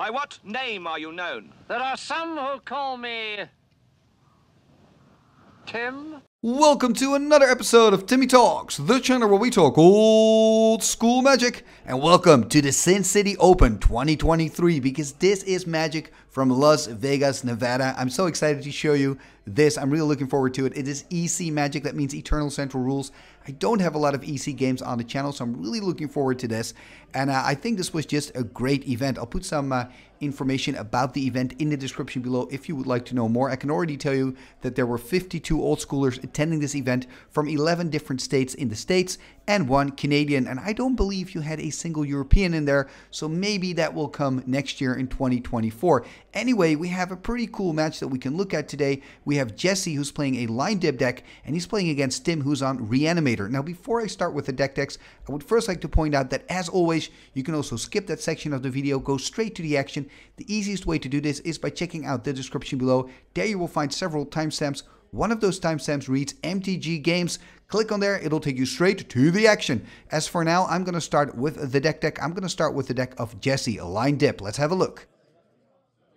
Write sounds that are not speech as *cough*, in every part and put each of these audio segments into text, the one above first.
By what name are you known? There are some who call me. Tim? Welcome to another episode of Timmy Talks, the channel where we talk old school magic. And welcome to the Sin City Open 2023 because this is magic from Las Vegas, Nevada. I'm so excited to show you this. I'm really looking forward to it. It is EC Magic, that means Eternal Central Rules. I don't have a lot of EC games on the channel, so I'm really looking forward to this. And uh, I think this was just a great event. I'll put some uh, information about the event in the description below if you would like to know more. I can already tell you that there were 52 old schoolers attending this event from 11 different states in the States and one Canadian. And I don't believe you had a single European in there, so maybe that will come next year in 2024. Anyway, we have a pretty cool match that we can look at today. We have Jesse who's playing a Lion Dib deck, and he's playing against Tim who's on Reanimator. Now, before I start with the deck decks, I would first like to point out that as always, you can also skip that section of the video, go straight to the action. The easiest way to do this is by checking out the description below. There you will find several timestamps one of those timestamps reads MTG Games. Click on there, it'll take you straight to the action. As for now, I'm going to start with the deck deck. I'm going to start with the deck of Jesse, a Lion Dib. Let's have a look.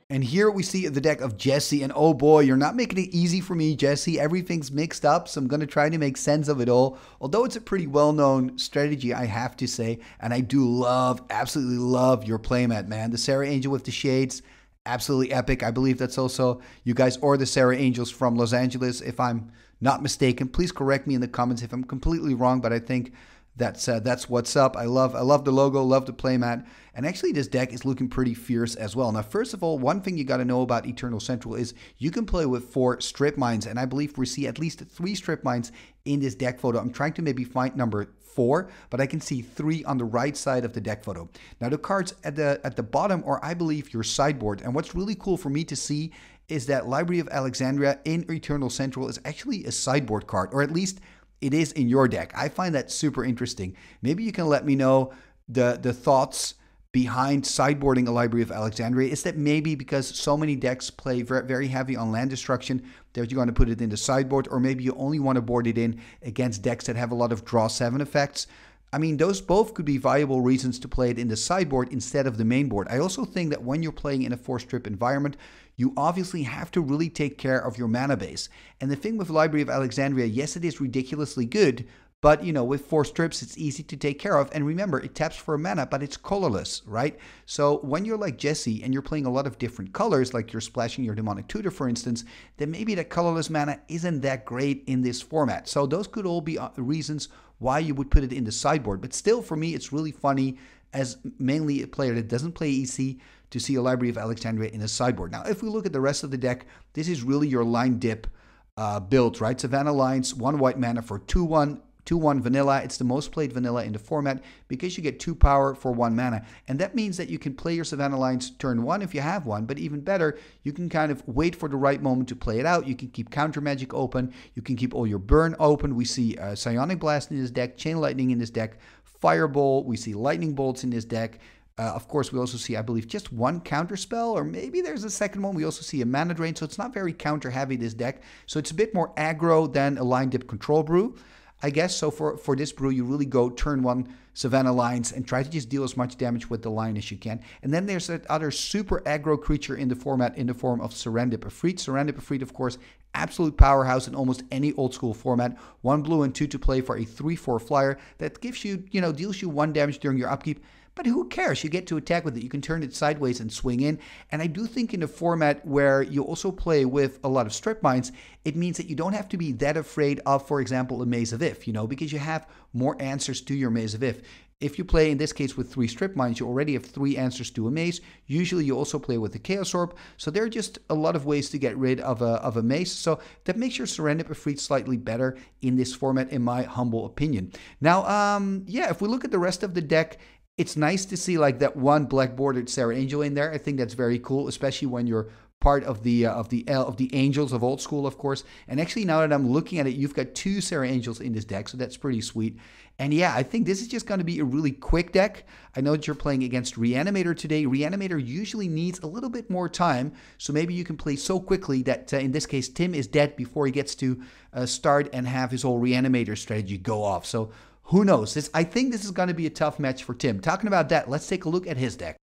And here we see the deck of Jesse, and oh boy, you're not making it easy for me, Jesse. Everything's mixed up, so I'm going to try to make sense of it all. Although it's a pretty well-known strategy, I have to say, and I do love, absolutely love your playmat, man. The Serra Angel with the shades, absolutely epic. I believe that's also you guys or the Serra Angels from Los Angeles, if I'm not mistaken. Please correct me in the comments if I'm completely wrong, but I think that's uh, that's what's up. I love I love the logo, love the playmat, and actually this deck is looking pretty fierce as well. Now, first of all, one thing you got to know about Eternal Central is you can play with four strip mines, and I believe we see at least three strip mines in this deck photo. I'm trying to maybe find number four, but I can see three on the right side of the deck photo. Now the cards at the at the bottom are, I believe, your sideboard. And what's really cool for me to see is that Library of Alexandria in Eternal Central is actually a sideboard card, or at least it is in your deck. I find that super interesting. Maybe you can let me know the the thoughts behind sideboarding a Library of Alexandria is that maybe because so many decks play very heavy on land destruction that you're going to put it in the sideboard, or maybe you only want to board it in against decks that have a lot of draw seven effects. I mean, those both could be viable reasons to play it in the sideboard instead of the main board. I also think that when you're playing in a four strip environment, you obviously have to really take care of your mana base. And the thing with Library of Alexandria, yes, it is ridiculously good, but, you know, with four strips, it's easy to take care of. And remember, it taps for a mana, but it's colorless, right? So when you're like Jesse and you're playing a lot of different colors, like you're splashing your Demonic Tutor, for instance, then maybe that colorless mana isn't that great in this format. So those could all be uh, reasons why you would put it in the sideboard. But still, for me, it's really funny as mainly a player that doesn't play EC to see a Library of Alexandria in a sideboard. Now, if we look at the rest of the deck, this is really your Lion Dib uh, build, right? Savannah Lions, one white mana for 2 1 2-1 vanilla. It's the most played vanilla in the format because you get 2 power for 1 mana. And that means that you can play your Savannah Lions turn 1 if you have one, but even better, you can kind of wait for the right moment to play it out. You can keep Counter Magic open. You can keep all your burn open. We see uh, Psionic Blast in this deck, Chain Lightning in this deck, Fireball. We see Lightning Bolts in this deck. Uh, of course, we also see, I believe, just one counter spell, or maybe there's a second one. We also see a mana drain, so it's not very counter heavy, this deck. So it's a bit more aggro than a Lion Dib control brew. I guess. So for, for this brew, you really go turn one Savannah Lions and try to just deal as much damage with the line as you can. And then there's that other super aggro creature in the format in the form of Serendib Efreet. Serendib Efreet, of course, absolute powerhouse in almost any old school format. One blue and two to play for a 3-4 flyer that gives you, you know, deals you one damage during your upkeep but who cares? You get to attack with it. You can turn it sideways and swing in. And I do think in a format where you also play with a lot of strip mines, it means that you don't have to be that afraid of, for example, a Maze of Ith, you know, because you have more answers to your Maze of Ith. If you play in this case with three strip mines, you already have three answers to a maze. Usually you also play with the Chaos Orb. So there are just a lot of ways to get rid of a, of a maze. So that makes your Serendib Efreet slightly better in this format, in my humble opinion. Now, um, yeah, if we look at the rest of the deck, it's nice to see like that one black bordered Serra Angel in there. I think that's very cool, especially when you're part of the uh, of the uh, of the angels of old school, of course. And actually, now that I'm looking at it, you've got two Serra Angels in this deck, so that's pretty sweet. And yeah, I think this is just going to be a really quick deck. I know that you're playing against Reanimator today. Reanimator usually needs a little bit more time, so maybe you can play so quickly that uh, in this case, Tim is dead before he gets to uh, start and have his whole Reanimator strategy go off. So who knows? This, I think this is going to be a tough match for Tim. Talking about that, let's take a look at his deck.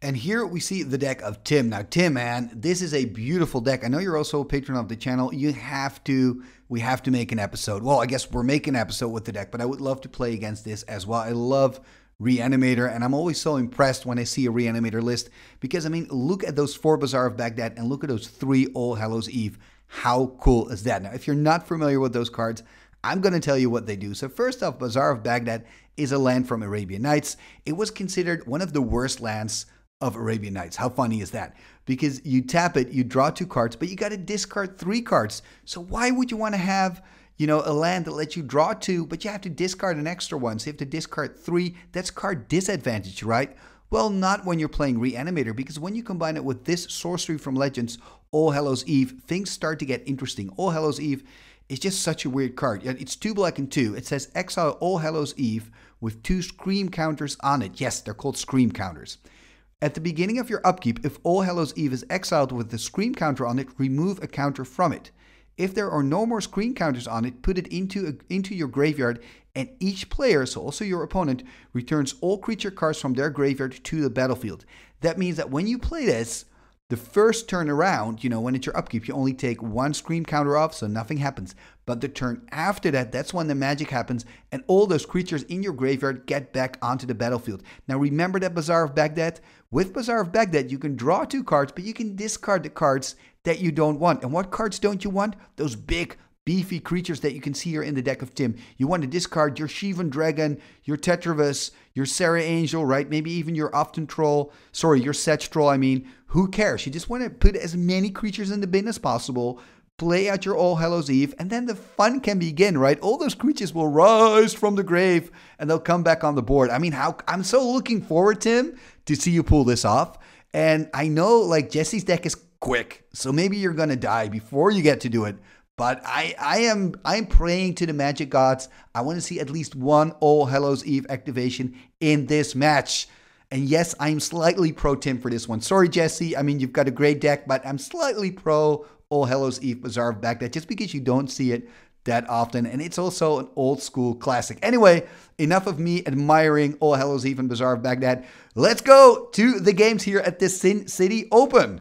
And here we see the deck of Tim. Now, Tim, man, this is a beautiful deck. I know you're also a patron of the channel. You have to, we have to make an episode. Well, I guess we're making an episode with the deck, but I would love to play against this as well. I love Reanimator, and I'm always so impressed when I see a Reanimator list because, I mean, look at those four Bazaar of Baghdad and look at those three All Hallows Eve. How cool is that? Now, if you're not familiar with those cards, I'm going to tell you what they do. So, first off, Bazaar of Baghdad is a land from Arabian Nights. It was considered one of the worst lands of Arabian Nights. How funny is that? Because you tap it, you draw two cards, but you got to discard three cards. So, why would you want to have you know, a land that lets you draw two, but you have to discard an extra one. So you have to discard three. That's card disadvantage, right? Well, not when you're playing Reanimator, because when you combine it with this sorcery from Legends, All Hallows Eve, things start to get interesting. All Hallows Eve is just such a weird card. It's two black and two. It says exile All Hallows Eve with two scream counters on it. Yes, they're called scream counters. At the beginning of your upkeep, if All Hallows Eve is exiled with the scream counter on it, remove a counter from it. If there are no more scream counters on it, put it into, a, into your graveyard, and each player, so also your opponent, returns all creature cards from their graveyard to the battlefield. That means that when you play this, the first turn around, you know, when it's your upkeep, you only take one scream counter off, so nothing happens. But the turn after that, that's when the magic happens, and all those creatures in your graveyard get back onto the battlefield. Now remember that Bazaar of Baghdad? With Bazaar of Baghdad, you can draw two cards, but you can discard the cards that you don't want. And what cards don't you want? Those big, beefy creatures that you can see here in the deck of Tim. You want to discard your Shivan Dragon, your Tetravus, your Serra Angel, right? Maybe even your Often Troll. Sorry, your Sedge Troll, I mean. Who cares? You just want to put as many creatures in the bin as possible, play out your All Hallows Eve, and then the fun can begin, right? All those creatures will rise from the grave and they'll come back on the board. I mean, how I'm so looking forward, Tim, to see you pull this off. And I know like Jesse's deck is quick. So maybe you're going to die before you get to do it. But I, I am I'm praying to the magic gods. I want to see at least one All Hallows Eve activation in this match. And yes, I'm slightly pro Tim for this one. Sorry, Jesse. I mean, you've got a great deck, but I'm slightly pro All Hallows Eve Bazaar of Baghdad just because you don't see it that often. And it's also an old school classic. Anyway, enough of me admiring All Hallows Eve and Bazaar of Baghdad. Let's go to the games here at the Sin City Open.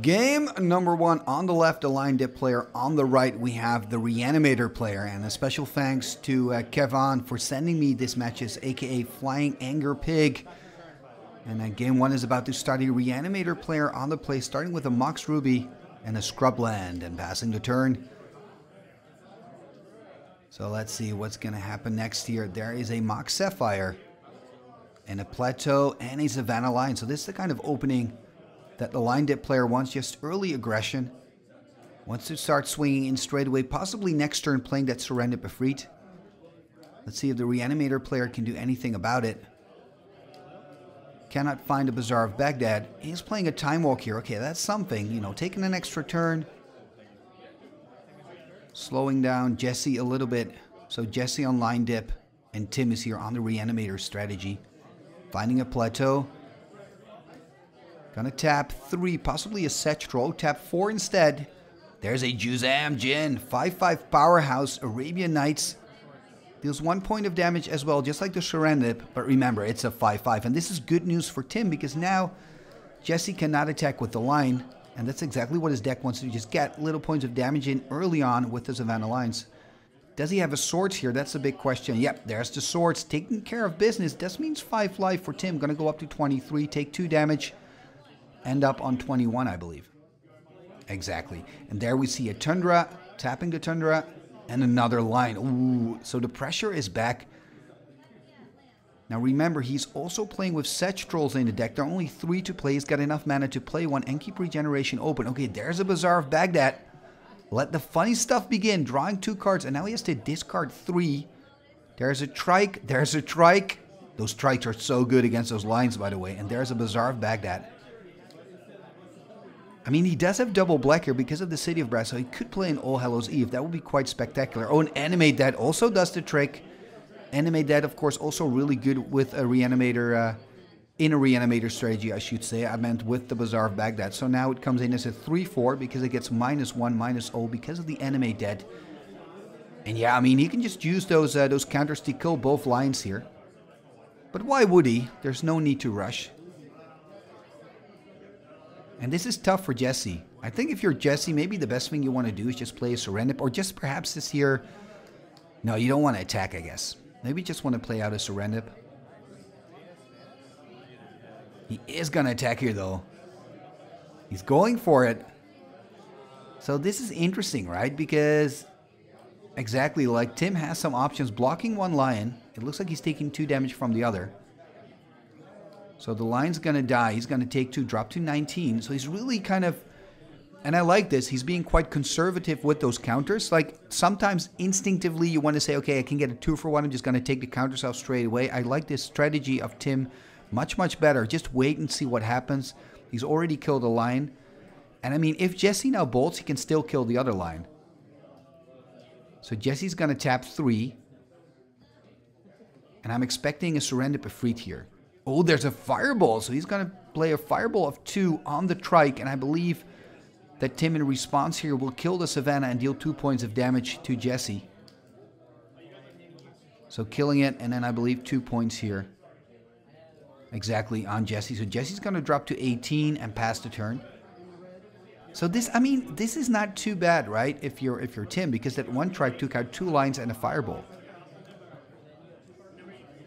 Game number one on the left, a Lion Dib player. On the right, we have the Reanimator player. And a special thanks to uh, Kevon for sending me this matches, aka Flying Anger Pig. And game one is about to start a Reanimator player on the play, starting with a Mox Ruby and a Scrubland and passing the turn. So let's see what's going to happen next here. There is a Mox Sapphire and a Plateau and a Savannah Lion. So this is the kind of opening that the Lion Dib player wants just early aggression. Wants to start swinging in straight away, possibly next turn playing that Serendib Efreet. Let's see if the Reanimator player can do anything about it. Cannot find a Bazaar of Baghdad. He's playing a Time Walk here. Okay, that's something. You know, taking an extra turn. Slowing down Jesse a little bit. So Jesse on Lion Dib. And Tim is here on the Reanimator strategy. Finding a plateau. Gonna tap three, possibly a Sedge Troll. Tap four instead. There's a Juzam Djinn. 5-5 powerhouse, Arabian Nights. Deals one point of damage as well, just like the Serendib. But remember, it's a 5-5. And this is good news for Tim because now Jesse cannot attack with the line. And that's exactly what his deck wants to just get little points of damage in early on with the Savannah lions. Does he have a swords here? That's a big question. Yep, there's the swords. Taking care of business. This means 5 life for Tim. Gonna go up to 23, take 2 damage end up on 21, I believe. Exactly. And there we see a Tundra, tapping the Tundra, and another line. Ooh, so the pressure is back. Now remember, he's also playing with Sedge Trolls in the deck. There are only three to play. He's got enough mana to play one and keep Regeneration open. Okay, there's a Bazaar of Baghdad. Let the funny stuff begin. Drawing two cards, and now he has to discard three. There's a Trike. There's a Trike. Those Trikes are so good against those lines, by the way. And there's a Bazaar of Baghdad. I mean, he does have double black here because of the City of Brass, so he could play an All Hallows Eve. That would be quite spectacular. Oh, and Animate Dead also does the trick. Animate Dead, of course, also really good with a Reanimator, uh, in a Reanimator strategy, I should say. I meant with the Bazaar of Baghdad. So now it comes in as a 3-4 because it gets minus 1, minus 0 because of the Animate Dead. And yeah, I mean, he can just use those uh, those counters to kill both lines here. But why would he? There's no need to rush. And this is tough for Jesse. I think if you're Jesse, maybe the best thing you want to do is just play a Serendib, or just perhaps this here. No, you don't want to attack, I guess. Maybe just want to play out a Serendib. He is going to attack here, though. He's going for it. So this is interesting, right? Because exactly like Tim has some options blocking one lion. It looks like he's taking two damage from the other. So the lion's going to die. He's going to take two, drop to 19. So he's really kind of, and I like this, he's being quite conservative with those counters. Like sometimes instinctively you want to say, okay, I can get a two for one. I'm just going to take the counters out straight away. I like this strategy of Tim much, much better. Just wait and see what happens. He's already killed a lion. And I mean, if Jesse now bolts, he can still kill the other lion. So Jesse's going to tap three. And I'm expecting a Serendib Efreet here. Oh, there's a Fireball. So he's going to play a Fireball of two on the Trike. And I believe that Tim in response here will kill the Savannah and deal two points of damage to Jesse. So killing it, and then I believe two points here exactly on Jesse. So Jesse's going to drop to 18 and pass the turn. So this, I mean, this is not too bad, right? If you're if you're Tim, because that one trike took out two lines and a fireball,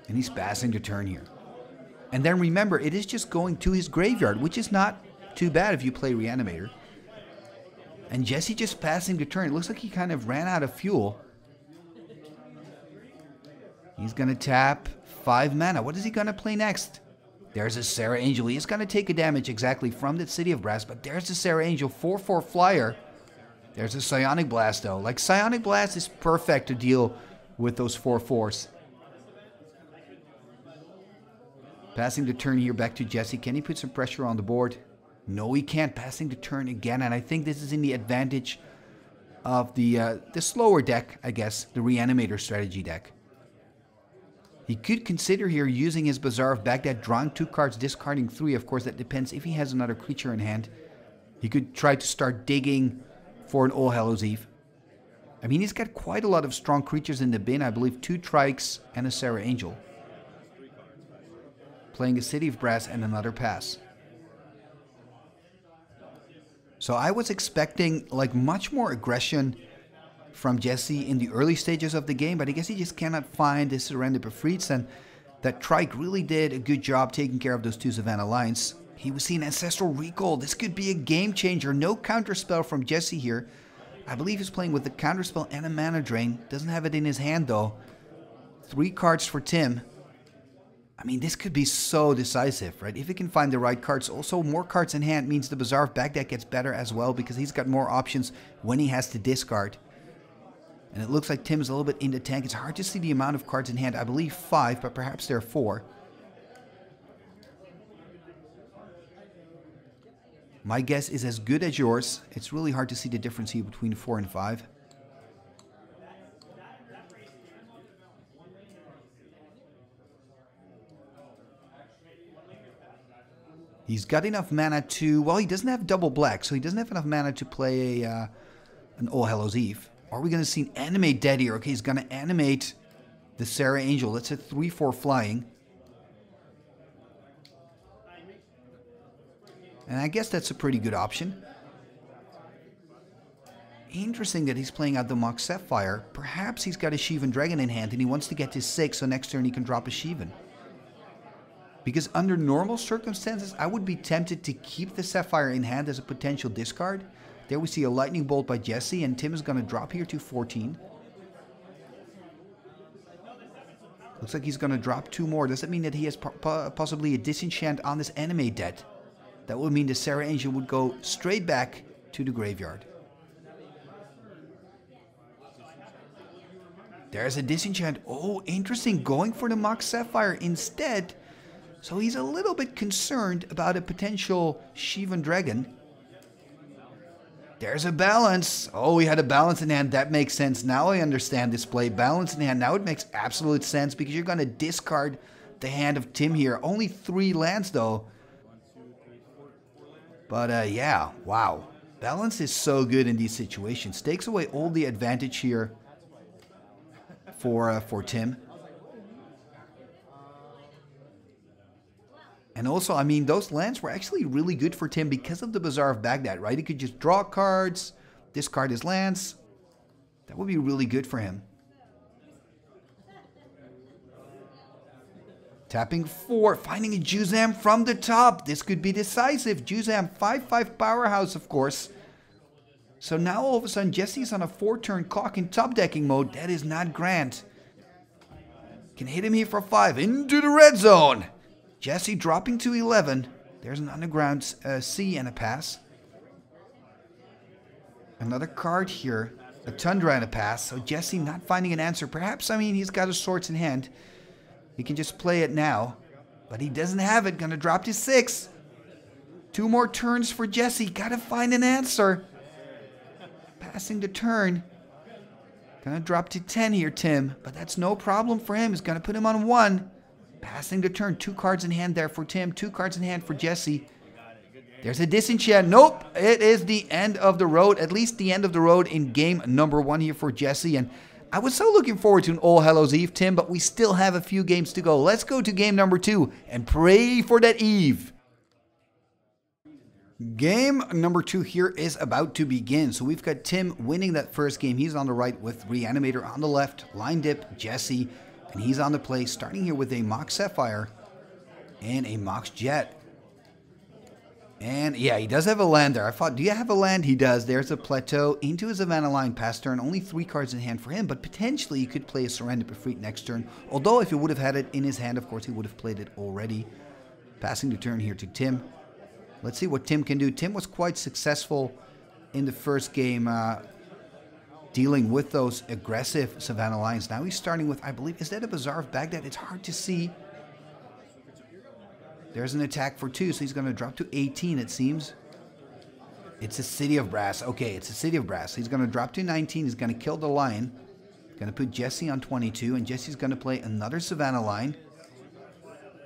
and he's passing the turn here. And then remember, it is just going to his graveyard, which is not too bad if you play Reanimator. And Jesse just passing the turn. It looks like he kind of ran out of fuel. He's going to tap five mana. What is he going to play next? There's a Serra Angel. He's going to take a damage exactly from the City of Brass, but there's a Serra Angel 4-4 flyer. There's a Psionic Blast, though. Like, Psionic Blast is perfect to deal with those 4-4s. Passing the turn here back to Jesse. Can he put some pressure on the board? No, he can't. Passing the turn again, and I think this is in the advantage of the uh, the slower deck, I guess, the Reanimator strategy deck. He could consider here using his Bazaar of Baghdad, drawing two cards, discarding three. Of course, that depends if he has another creature in hand. He could try to start digging for an All Hallows Eve. I mean, he's got quite a lot of strong creatures in the bin. I believe two Trikes and a Serra Angel. Playing a City of Brass and another pass. So I was expecting like much more aggression from Jesse in the early stages of the game, but I guess he just cannot find the Serendib Efreets, and that Trike really did a good job taking care of those two Savannah lions. He was seeing Ancestral Recall. This could be a game changer. No counterspell from Jesse here. I believe he's playing with the counterspell and a mana drain. Doesn't have it in his hand though. Three cards for Tim. I mean, this could be so decisive, right? If he can find the right cards. Also, more cards in hand means the Bazaar of Baghdad gets better as well because he's got more options when he has to discard. And it looks like Tim's a little bit in the tank. It's hard to see the amount of cards in hand. I believe five, but perhaps there are four. My guess is as good as yours. It's really hard to see the difference here between four and five. He's got enough mana to... Well, he doesn't have double black, so he doesn't have enough mana to play a, uh, an All Hallows Eve. Are we going to see an animate dead here? Okay, he's going to animate the Serra Angel. That's a 3-4 flying. And I guess that's a pretty good option. Interesting that he's playing out the Mox Sapphire. Perhaps he's got a Shivan Dragon in hand and he wants to get to 6 so next turn he can drop a Shivan. Because under normal circumstances, I would be tempted to keep the Sapphire in hand as a potential discard. There we see a lightning bolt by Jesse, and Tim is going to drop here to 14. Looks like he's going to drop two more. Does that mean that he has po possibly a disenchant on this Animate Dead? That would mean the Serra Angel would go straight back to the graveyard. There's a disenchant. Oh, interesting. Going for the Mox Sapphire instead. So he's a little bit concerned about a potential Shivan Dragon. There's a balance. Oh, we had a balance in hand. That makes sense. Now I understand this play. Balance in hand. Now it makes absolute sense because you're going to discard the hand of Tim here. Only three lands, though. But, uh, yeah. Wow. Balance is so good in these situations. Takes away all the advantage here for, uh, for Tim. And also, I mean, those lands were actually really good for Tim because of the Bazaar of Baghdad, right? He could just draw cards, discard his lands. That would be really good for him. Tapping four, finding a Juzam from the top. This could be decisive. Juzam 5-5 powerhouse, of course. So now all of a sudden, Jesse's on a four-turn clock in top decking mode. That is not grand. Can hit him here for five. Into the red zone. Jesse dropping to 11. There's an underground uh, Sea and a pass. Another card here. A Tundra and a pass. So Jesse not finding an answer. Perhaps, I mean, he's got his swords in hand. He can just play it now. But he doesn't have it. Gonna drop to six. Two more turns for Jesse. Gotta find an answer. Passing the turn. Gonna drop to 10 here, Tim. But that's no problem for him. He's gonna put him on one. Passing the turn. Two cards in hand there for Tim. Two cards in hand for Jesse. There's a disenchant. Nope. It is the end of the road. At least the end of the road in game number one here for Jesse. And I was so looking forward to an All Hallows Eve, Tim, but we still have a few games to go. Let's go to game number two and pray for that Eve. Game number two here is about to begin. So we've got Tim winning that first game. He's on the right with Reanimator on the left, Lion Dib, Jesse, and he's on the play, starting here with a Mox Sapphire and a Mox Jet. And yeah, he does have a land there. I thought, do you have a land? He does. There's a plateau into his Savannah lion past turn. Only three cards in hand for him, but potentially he could play a Serendib Efreet next turn. Although if he would have had it in his hand, of course, he would have played it already. Passing the turn here to Tim. Let's see what Tim can do. Tim was quite successful in the first game uh, dealing with those aggressive Savannah lions. Now he's starting with, I believe, is that a Bazaar of Baghdad? It's hard to see. There's an attack for two, so he's going to drop to 18, it seems. It's a City of Brass. Okay, it's a City of Brass. He's going to drop to 19. He's going to kill the lion. Going to put Jesse on 22, and Jesse's going to play another Savannah lion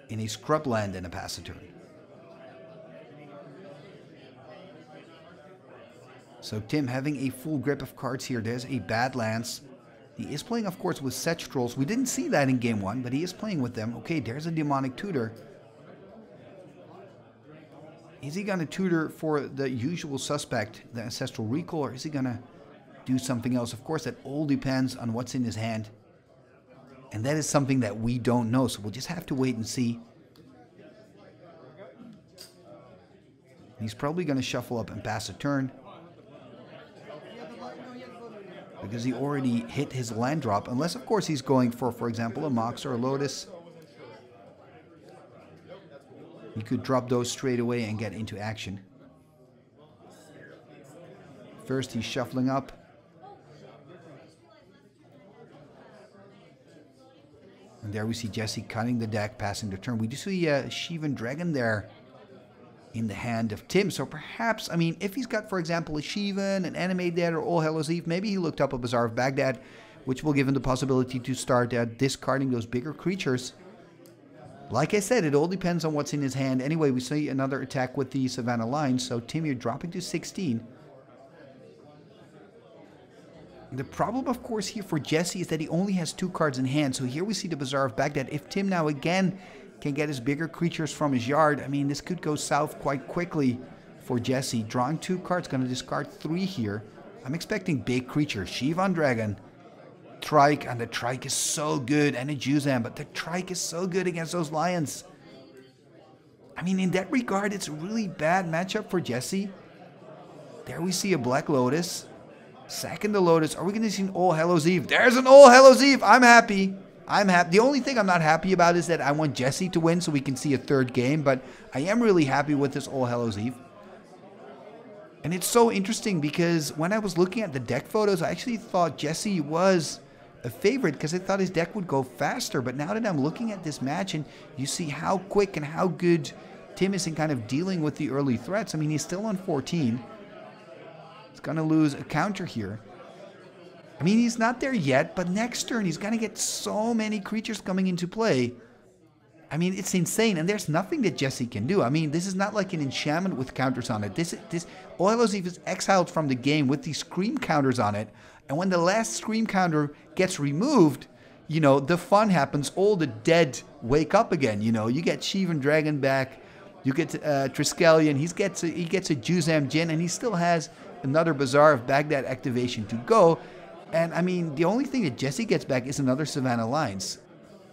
in a scrub land and a pass turn. So Tim having a full grip of cards here. There's a Badlands. He is playing, of course, with Sedge Trolls. We didn't see that in game one, but he is playing with them. Okay, there's a Demonic Tutor. Is he going to tutor for the usual suspect, the Ancestral Recall, or is he going to do something else? Of course, that all depends on what's in his hand. And that is something that we don't know, so we'll just have to wait and see. He's probably going to shuffle up and pass a turn. Because he already hit his land drop, unless of course he's going for, for example, a Mox or a Lotus. He could drop those straight away and get into action. First, he's shuffling up. And there we see Jesse cutting the deck, passing the turn. We do see uh, a Shivan Dragon there in the hand of Tim. So perhaps, I mean, if he's got, for example, a Shivan, an Animate Dead, or All Hallows Eve, maybe he looked up a Bazaar of Baghdad, which will give him the possibility to start uh, discarding those bigger creatures like I said, it all depends on what's in his hand. Anyway, we see another attack with the Savannah lion. So Tim, you're dropping to 16. The problem, of course, here for Jesse is that he only has two cards in hand. So here we see the Bazaar of Baghdad. If Tim now again can get his bigger creatures from his yard, I mean, this could go south quite quickly for Jesse. Drawing two cards, going to discard three here. I'm expecting big creatures. Shivan Dragon, Trike, and the Trike is so good, and a Juzam, but the Trike is so good against those Lions. I mean, in that regard, it's a really bad matchup for Jesse. There we see a Black Lotus. Second the Lotus. Are we going to see an All Hallows Eve? There's an All Hallows Eve. I'm happy. I'm happy. The only thing I'm not happy about is that I want Jesse to win so we can see a third game, but I am really happy with this All Hallows Eve. And it's so interesting because when I was looking at the deck photos, I actually thought Jesse was a favorite because I thought his deck would go faster. But now that I'm looking at this match and you see how quick and how good Tim is in kind of dealing with the early threats. I mean, he's still on 14. He's going to lose a counter here. I mean, he's not there yet, but next turn he's going to get so many creatures coming into play. I mean, it's insane, and there's nothing that Jesse can do. I mean, this is not like an enchantment with counters on it. This, this Oilers is exiled from the game with these scream counters on it. And when the last scream counter gets removed, you know, the fun happens. All the dead wake up again. You know, you get Shivan Dragon back. You get uh, Triskelion. He gets a, he gets a Juzam Djinn, and he still has another Bazaar of Baghdad activation to go. And I mean, the only thing that Jesse gets back is another Savannah Lions.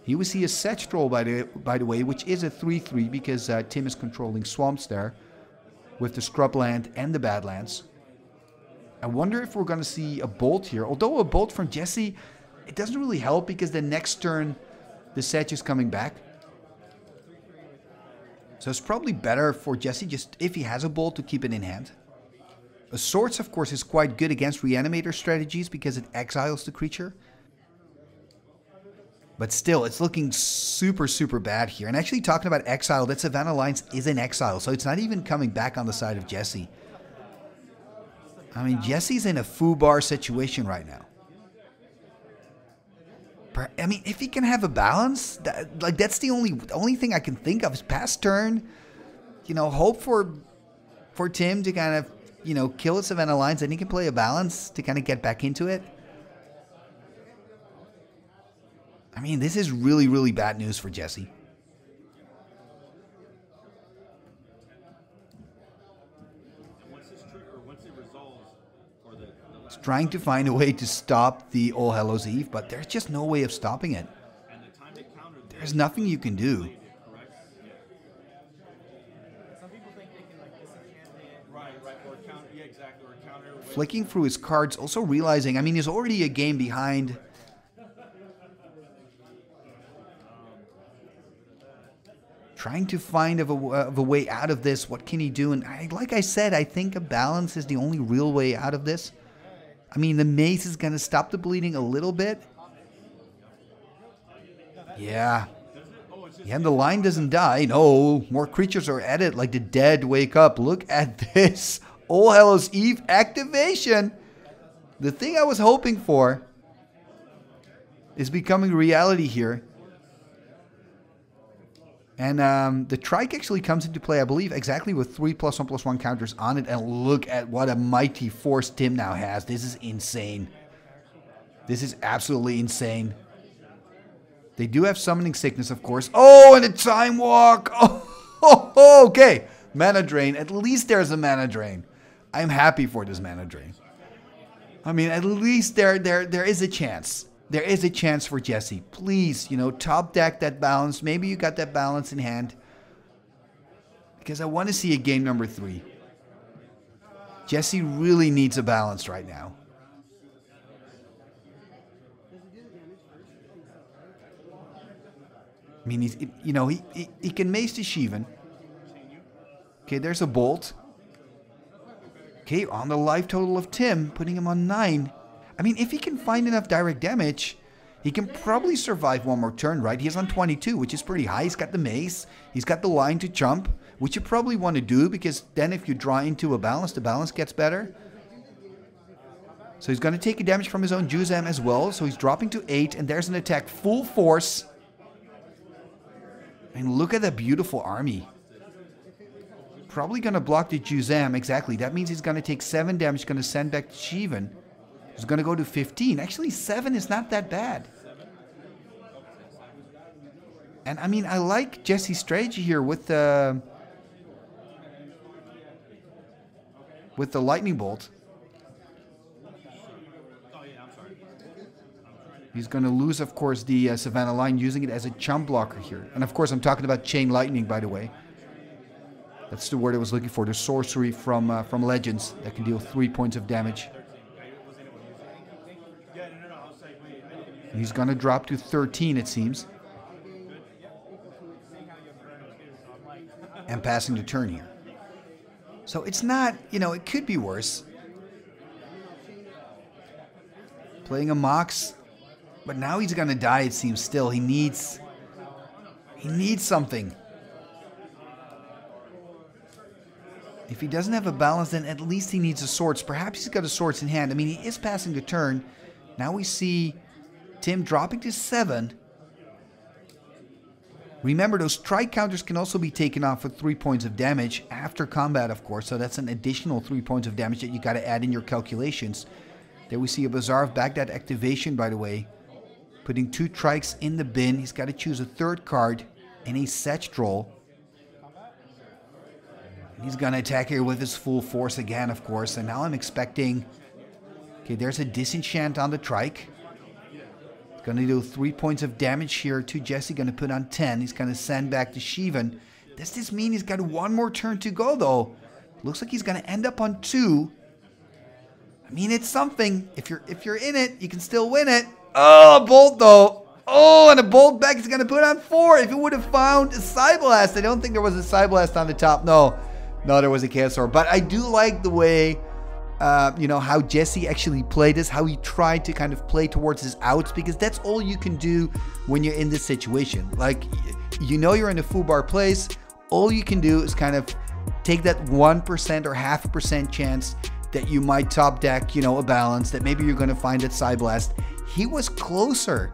He will see a Sedge Troll by the by the way, which is a 3-3 because uh, Tim is controlling swamps there with the scrubland and the badlands. I wonder if we're going to see a bolt here. Although a bolt from Jesse, it doesn't really help because the next turn the Sedge is coming back. So it's probably better for Jesse just if he has a bolt to keep it in hand. A Swords, of course, is quite good against Reanimator strategies because it exiles the creature. But still, it's looking super, super bad here. And actually, talking about exile, that Savannah Lions is in exile, so it's not even coming back on the side of Jesse. I mean, Jesse's in a foobar situation right now. I mean, if he can have a balance, that, like that's the only only thing I can think of is past turn. You know, hope for for Tim to kind of you know kill the Savannah lions, and he can play a balance to kind of get back into it. I mean, this is really really bad news for Jesse. It's trying to find a way to stop the All Hallows Eve, but there's just no way of stopping it. There's nothing you can do. Flicking through his cards, also realizing, I mean, he's already a game behind. Trying to find of a, of a way out of this. What can he do? And I, like I said, I think a balance is the only real way out of this. I mean, the mace is going to stop the bleeding a little bit. Yeah. Yeah, and the line doesn't die. No, more creatures are added, like the dead wake up. Look at *laughs* this. All Hallows Eve activation. The thing I was hoping for is becoming reality here. And um, the trike actually comes into play, I believe, exactly with three plus one plus one counters on it. And look at what a mighty force Tim now has. This is insane. This is absolutely insane. They do have summoning sickness, of course. Oh, and a time walk. *laughs* Oh, okay. Mana drain. At least there's a mana drain. I'm happy for this mana drain. I mean, at least there, there, there is a chance there is a chance for Jesse. Please, you know, top deck that balance. Maybe you got that balance in hand. Because I want to see a game number three. Jesse really needs a balance right now. I mean, he's, you know, he, he, he can mace the Shivan. Okay, there's a bolt. Okay, on the life total of Tim, putting him on nine. I mean, if he can find enough direct damage, he can probably survive one more turn, right? He's on 22, which is pretty high. He's got the mace. He's got the line to jump, which you probably want to do because then if you draw into a balance, the balance gets better. So he's going to take a damage from his own Juzam as well. So he's dropping to 8, and there's an attack full force. And look at that beautiful army. Probably going to block the Juzam, exactly. That means he's going to take 7 damage, going to send back Shivan. He's going to go to 15. Actually, 7 is not that bad. And I mean, I like Jesse's strategy here with the with the lightning bolt. He's going to lose, of course, the uh, Savannah lion, using it as a chump blocker here. And of course, I'm talking about chain lightning, by the way. That's the word I was looking for. The sorcery from uh, from Legends that can deal three points of damage. He's going to drop to 13, it seems. And passing the turn here. So it's not, you know, it could be worse. Playing a Mox, but now he's going to die, it seems, still. He needs, he needs something. If he doesn't have a balance, then at least he needs a swords. Perhaps he's got a swords in hand. I mean, he is passing the turn. Now we see Tim dropping to 7. Remember, those strike counters can also be taken off for 3 points of damage after combat, of course, so that's an additional 3 points of damage that you got to add in your calculations. There we see a Bazaar of Baghdad activation, by the way. Putting two trikes in the bin. He's got to choose a third card and a Sedge Troll. He's going to attack here with his full force again, of course. And now I'm expecting... Okay, there's a disenchant on the trike. It's Going to do three points of damage here to Jesse. Going to put on 10. He's going to send back to Shivan. Does this mean he's got one more turn to go, though? Looks like he's going to end up on two. I mean, it's something. If you're if you're in it, you can still win it. Oh, a bolt, though. Oh, and a bolt back is going to put on four. If it would have found a Cyblast, I don't think there was a Cyblast on the top. No, no, there was a Chaos Orb. But I do like the way uh, you know, how Jesse actually played this, how he tried to kind of play towards his outs, because that's all you can do when you're in this situation. Like, you know, you're in a full bar place. All you can do is kind of take that 1% or half a percent chance that you might top deck, you know, a balance, that maybe you're going to find at Cyblast. He was closer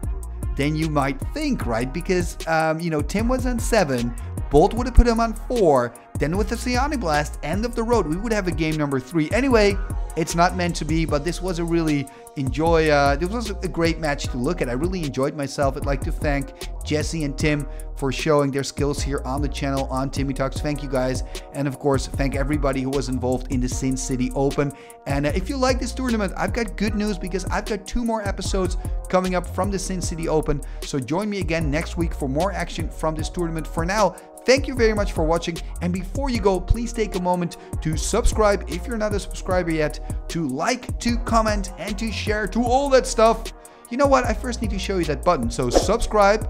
than you might think, right? Because, um, you know, Tim was on seven, Bolt would have put him on four. Then with the Psionic Blast, end of the road, we would have a game number three. Anyway, it's not meant to be, but this was a really enjoy. Uh, this was a great match to look at. I really enjoyed myself. I'd like to thank Jesse and Tim for showing their skills here on the channel on Timmy Talks. Thank you guys, and of course, thank everybody who was involved in the Sin City Open. And uh, if you like this tournament, I've got good news because I've got two more episodes coming up from the Sin City Open. So join me again next week for more action from this tournament. For now, Thank you very much for watching. And before you go, please take a moment to subscribe if you're not a subscriber yet, to like, to comment, and to share, to all that stuff. You know what? I first need to show you that button. So subscribe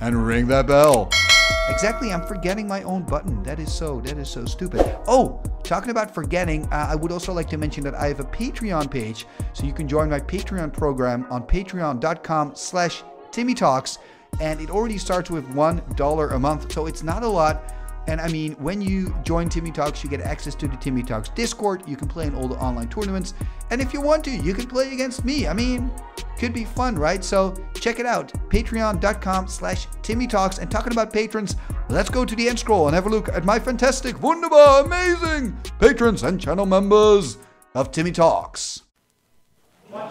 and ring that bell. Exactly, I'm forgetting my own button. That is so, that is so stupid. Oh, talking about forgetting, uh, I would also like to mention that I have a Patreon page, so you can join my Patreon program on patreon.com slash Timmy Talks and it already starts with $1 a month, so it's not a lot. And I mean, when you join Timmy Talks, you get access to the Timmy Talks Discord. You can play in all the online tournaments. And if you want to, you can play against me. I mean, could be fun, right? So check it out. Patreon.com slash Timmy Talks. And talking about patrons, let's go to the end scroll and have a look at my fantastic, wunderbar, amazing patrons and channel members of Timmy Talks. What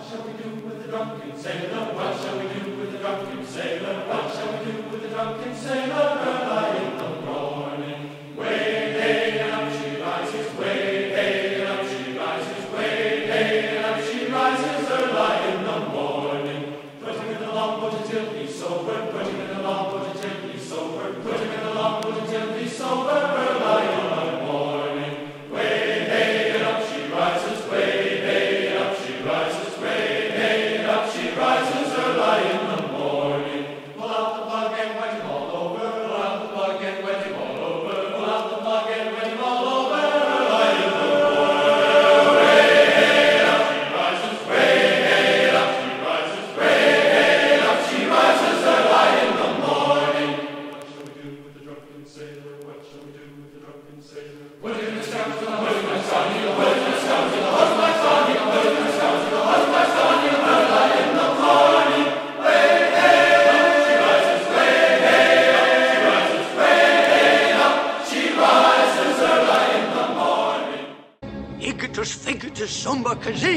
the morning.